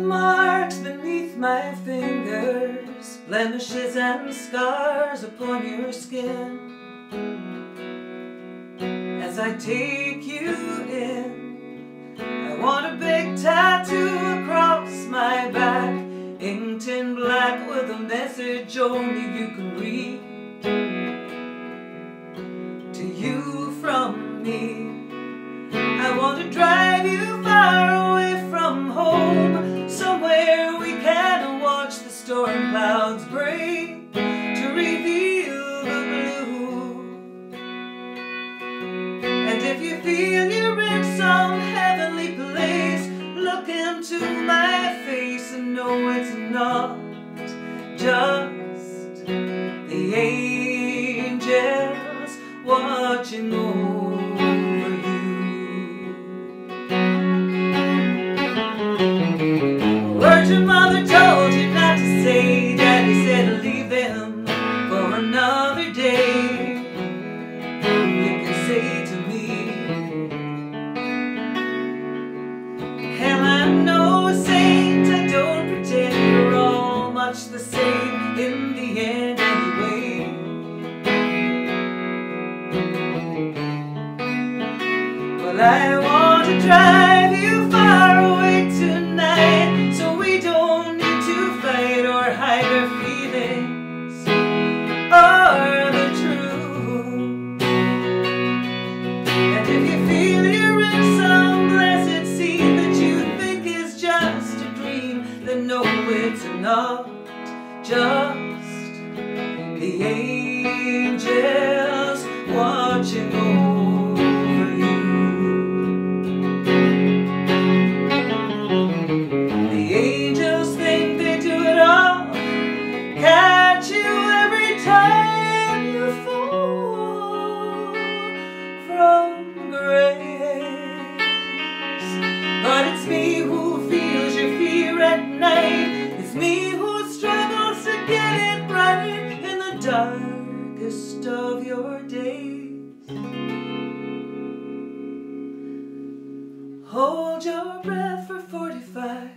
marks beneath my fingers, blemishes and scars upon your skin. As I take you in, I want a big tattoo across my back, inked in black with a message only you can read. To you from me, I want to drive you storm clouds break to reveal the blue. And if you feel you're in some heavenly place, look into my face and know it's not just the angels watching over you. Your mother same in the end anyway. Well, I want to drive you the angels watching over you. The angels think they do it all, catch you every time you fall from grace. But it's me who feels your fear at night. It's me darkest of your days. Hold your breath for 45.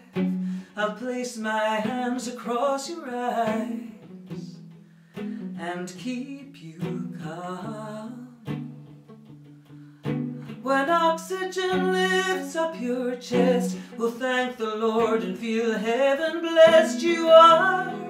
I'll place my hands across your eyes and keep you calm. When oxygen lifts up your chest, we'll thank the Lord and feel heaven blessed you are.